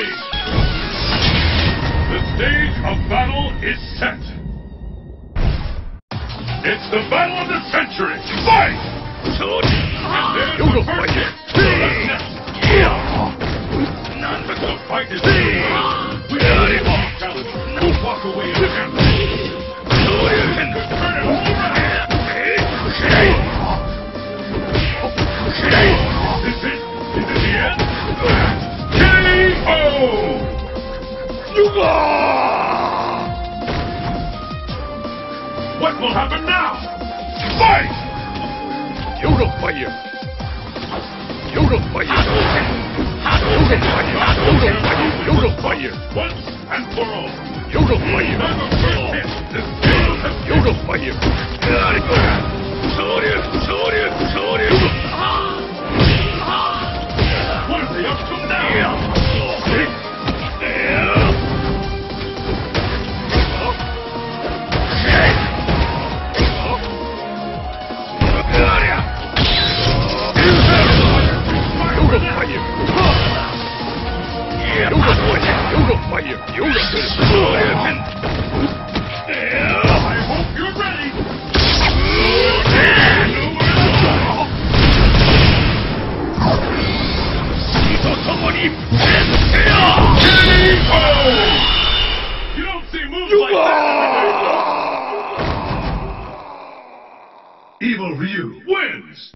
The stage of battle is set. It's the battle of the century. Fight! And there's the first hit. The fight is over. We are the challenge. No walk away. What will happen now? Fight! You don't fight. You. Once and for all. You don't fight. You don't I hope you're ready. You don't see moves like that. Evil Ryu wins.